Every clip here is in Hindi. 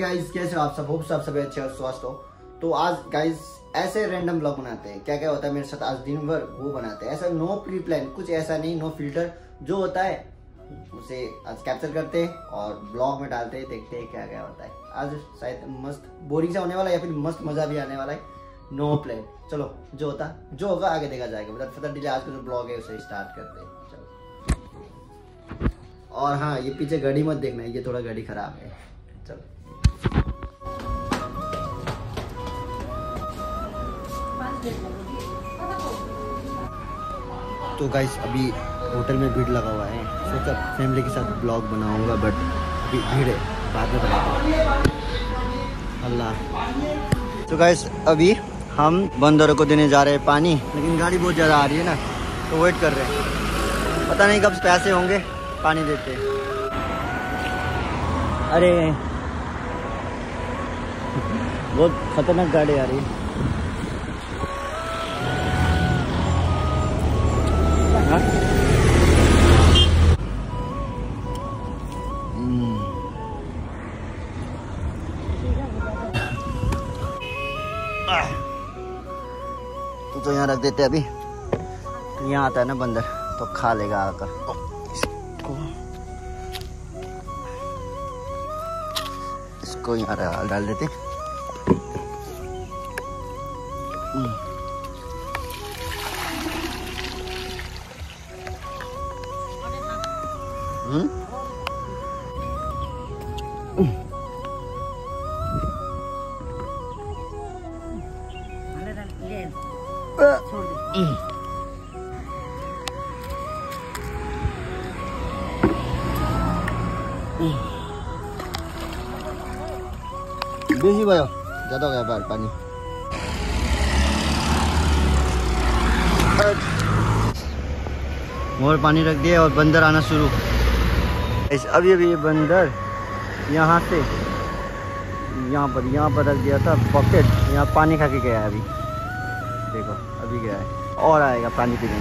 गाइस कैसे हो आप सब? होप सभी अच्छे और स्वस्थ हो। तो आज गाइस ऐसे रैंडम ब्लॉग बनाते हैं। क्या क्या होता है मेरे साथ आज दिन भर, वो बनाते हैं। ऐसा नो प्री प्लान कुछ ऐसा नहीं नो फ़िल्टर जो होता है, उसे आज कैप्चर करते हैं और ब्लॉग में डालते हैं, देखते हैं क्या क्या होता है। आज शायद मस्त बोरिंग से होने वाला या फिर मस्त मज़ा भी आने वाला है। नो प्लान चलो, जो होता, जो होगा, आगे देखा जाएगा। मतलब फतर डिले आज का जो ब्लॉग है, उसे स्टार्ट करते हैं। और हाँ ये पीछे गाड़ी मत देखना, ये थोड़ा गाड़ी खराब है। चलो। तो गाइस अभी होटल में भीड़ लगा हुआ है। सोचा फैमिली के साथ ब्लॉग बनाऊँगा बट अभी भीड़ है। बाद में बनाऊँगा अल्लाह। तो गाइस अभी हम बंदरों को देने जा रहे हैं पानी, लेकिन गाड़ी बहुत ज़्यादा आ रही है ना तो वेट कर रहे हैं। पता नहीं कब पैसे होंगे। पानी देते अरे बहुत खतरनाक गाड़ी आ रही है। तो, तो यहाँ रख देते अभी। यहाँ आता है ना बंदर तो खा लेगा आकर। इसको इसको यहाँ डाल डाल देते हम्म। हम्म बेसी भयो ज़्यादा गयो बार पानी और पानी रख दिया और बंदर आना शुरू। अभी अभी ये बंदर यहाँ से, यहाँ पर यहाँ पर रख दिया था पॉकेट यहाँ पानी खा के गया है अभी। देखो, अभी गया है, और आएगा पानी पीने।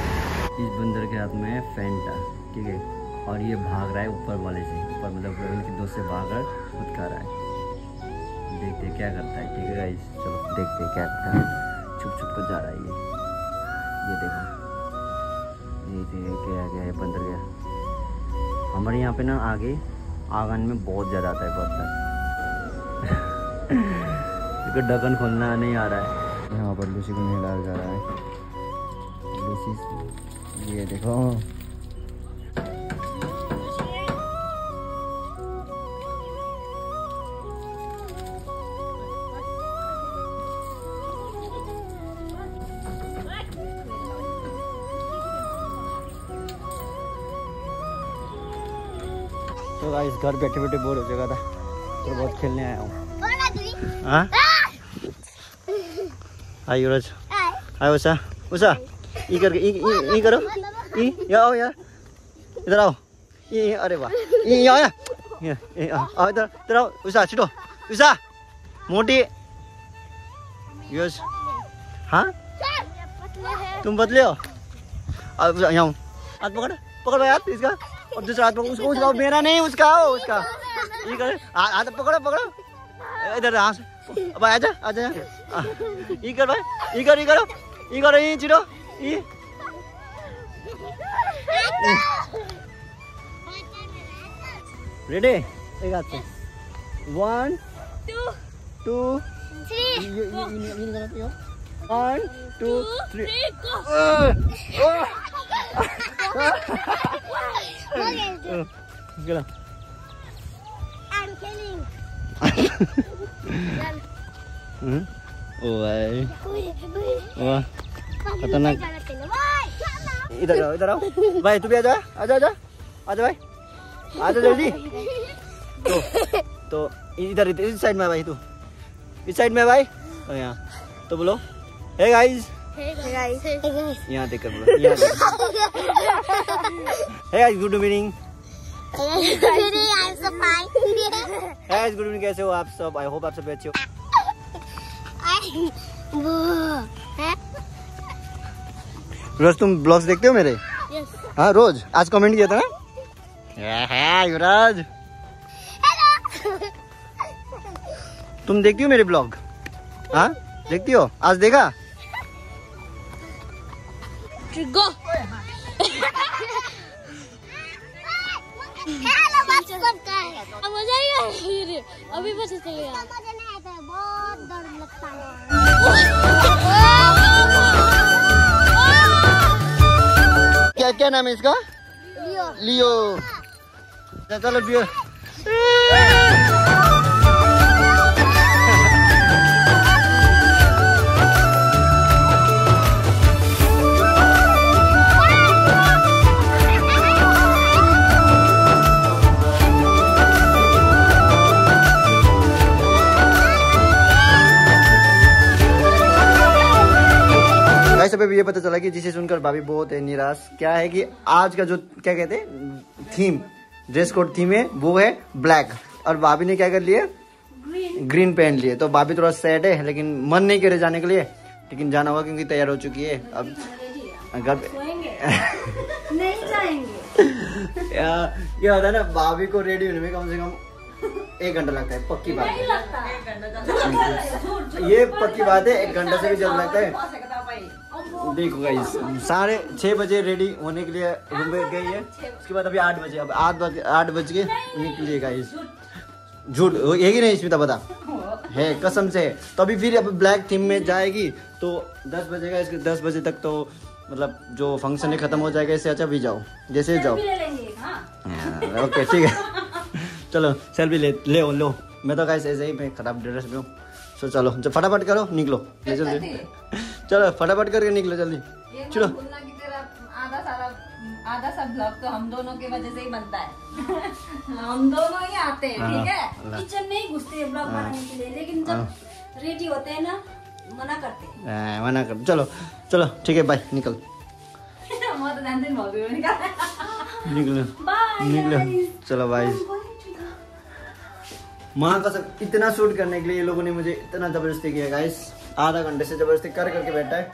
इस बंदर के हाथ में फैंटा ठीक है? और ये भाग रहा है ऊपर वाले से, ऊपर मतलब उनकी दोस्त से भाग कर खुद खा रहा है। देखते क्या करता है। ठीक है गाइस चलो, देखते क्या करता है। छुप छुप कर जा रहा है ये। ये देखो। ये देखिए क्या गया है बंदर गया। हमारे यहाँ पे ना आगे, आँगन में बहुत ज़्यादा आता है बंदर। इसको ढक्कन खोलना नहीं आ रहा है। यहाँ पर लूसी को नहलाया जा रहा है। लूसी, ये देखो। तो गाइस घर बैठे बैठे बोर हो जाएगा था तो बहुत खेलने आया हूँ। हाँ? हाय युवराज हाय उषा उषा ई करके ई ई करो। ई आओ यार इधर आओ। ई अरे वाह। ई ये ये। आओ इधर इधर आओ। उषा छिटो। उषा मोटी। यस हाँ? तुम बदले हो? अब यहाँ हाथ पकड़। पकड़ हाथ इसका और दूसरा हाथ पकड़ उसको उसका मेरा नहीं उसका हो उसका। ये कर हाथ पकड़ो पकड़ो। इधर हाँ अब आजा आजा ये कर भाई ये कर ये करो ये करो ये चिड़ो ये। रेडी एक हाथ से। One two three one two three गला I'm killing. ओ भाई वाह खतरनाक इधर आओ इधर आओ भाई तू भी आजा आजा आजा आजा भाई आजा जल्दी तो तो इधर इधर इस साइड में भाई तू इस साइड में भाई तो यहाँ तो बोलो hey guys Hey guys. Hey guys. यहाँ देख कर बोलो यहाँ देख hey guys good evening I'm so fine. Guys good evening कैसे हो आप सब? आई होप आप सब अच्छे हो? रोज तुम ब्लॉग्स देखते हो मेरे? Yes. हाँ रोज? आज कमेंट किया था ना? युवराज हेलो तुम देखती हो मेरे ब्लॉग? हाँ? देखती हो? आज देखा? है अभी बस बहुत डर लगता है क्या क्या नाम है इसका? लियो। लियो। चलो लियो। गाइस अभी ये पता चला कि जिसे सुनकर भाभी बहुत है निराश। क्या है कि आज का जो क्या कहते हैं थीम ड्रेस कोड थीम है वो है ब्लैक और भाभी ने क्या कर लिया ग्रीन पहन लिए। तो भाभी थोड़ा सैड है लेकिन मन नहीं करे जाने के लिए। लेकिन जाना होगा क्योंकि तैयार हो चुकी है। अब घर पे नहीं जाएँगे। या- होता है ना भाभी को रेडी होने में कम से कम एक घंटा लगता है पक्की बात है। ये पक्की बात है एक घंटा से भी जल्द लगता है। देखो गाइस साढ़े छः बजे रेडी होने के लिए रूम पे गई है। उसके बाद अभी आठ बजे अब आठ बजे आठ बज के निकली गाइस झूठ है कि नहीं स्मिता बता है कसम से। है तो अभी फिर अब ब्लैक थीम में जाएगी तो दस बजे का इसके दस बजे तक तो मतलब जो फ़ंक्शन है खत्म हो जाएगा इससे अच्छा भी जाओ। जैसे ही जाओ। लेंगे हाँ ओके ठीक है। चलो सेल्फी ले ले लो। मैं तो गाइस ऐसे ही मैं खराब ड्रेस में हूँ। सो चलो जब फटाफट करो निकलो। ले जल्दी चलो फटाफट करके निकलो जल्दी। चलो। भूलना कि तेरा आधा सारा आधा सा ब्लॉग तो हम दोनों की वजह से ही बनता है। हम दोनों ही आते हैं ठीक है? हाँ। किचन में ही घुसते हैं ब्लॉग बनाने के लिए लेकिन जब रेडी होते हैं ना मना करते हैं। मना कर चलो चलो ठीक है बाय निकाल। निकलो। निकलो। चलो बाय माँ का सब इतना शूट करने के लिए ये लोगों ने मुझे इतना ज़बरदस्ती किया गाइस आधा घंटे से ज़बरदस्ती कर करके बैठा है।